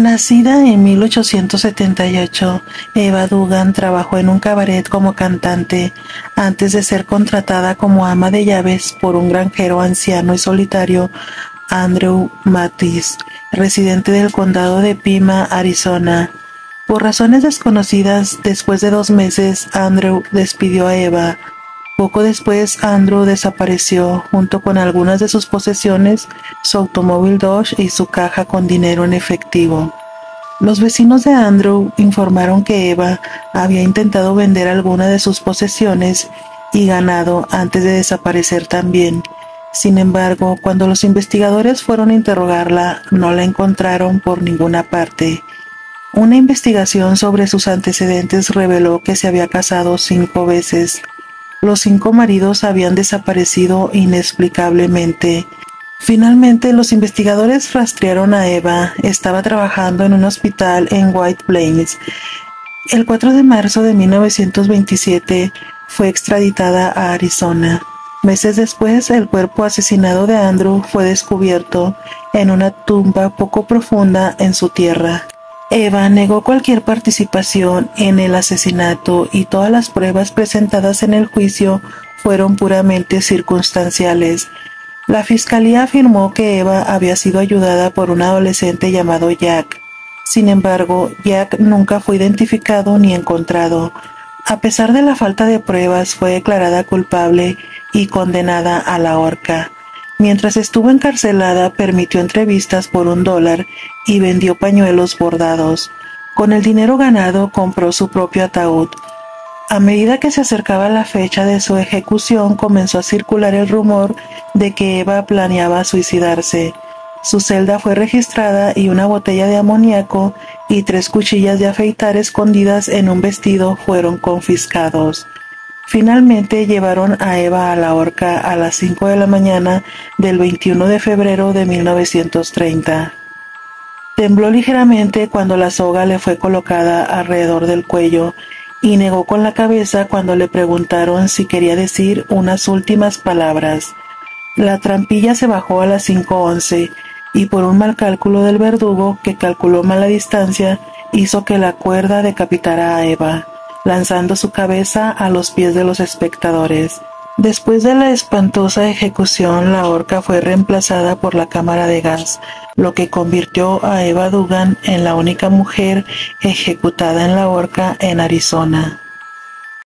Nacida en 1878, Eva Dugan trabajó en un cabaret como cantante antes de ser contratada como ama de llaves por un granjero anciano y solitario, Andrew Mathis, residente del condado de Pima, Arizona. Por razones desconocidas, después de dos meses, Andrew despidió a Eva. Poco después, Andrew desapareció junto con algunas de sus posesiones, su automóvil Dodge y su caja con dinero en efectivo. Los vecinos de Andrew informaron que Eva había intentado vender alguna de sus posesiones y ganado antes de desaparecer también. Sin embargo, cuando los investigadores fueron a interrogarla, no la encontraron por ninguna parte. Una investigación sobre sus antecedentes reveló que se había casado cinco veces. Los cinco maridos habían desaparecido inexplicablemente. Finalmente, los investigadores rastrearon a Eva. Estaba trabajando en un hospital en White Plains. El 4 de marzo de 1927 fue extraditada a Arizona. Meses después, el cuerpo asesinado de Andrew fue descubierto en una tumba poco profunda en su tierra. Eva negó cualquier participación en el asesinato y todas las pruebas presentadas en el juicio fueron puramente circunstanciales. La fiscalía afirmó que Eva había sido ayudada por un adolescente llamado Jack. Sin embargo, Jack nunca fue identificado ni encontrado. A pesar de la falta de pruebas, fue declarada culpable y condenada a la horca. Mientras estuvo encarcelada, permitió entrevistas por un dólar y vendió pañuelos bordados. Con el dinero ganado compró su propio ataúd. A medida que se acercaba la fecha de su ejecución, comenzó a circular el rumor de que Eva planeaba suicidarse. Su celda fue registrada y una botella de amoníaco y tres cuchillas de afeitar escondidas en un vestido fueron confiscados. Finalmente llevaron a Eva a la horca a las 5 de la mañana del 21 de febrero de 1930. Tembló ligeramente cuando la soga le fue colocada alrededor del cuello y negó con la cabeza cuando le preguntaron si quería decir unas últimas palabras. La trampilla se bajó a las 5.11 y por un mal cálculo del verdugo, que calculó mal la distancia, hizo que la cuerda decapitara a Eva lanzando su cabeza a los pies de los espectadores. Después de la espantosa ejecución, la horca fue reemplazada por la cámara de gas, lo que convirtió a Eva Dugan en la única mujer ejecutada en la horca en Arizona.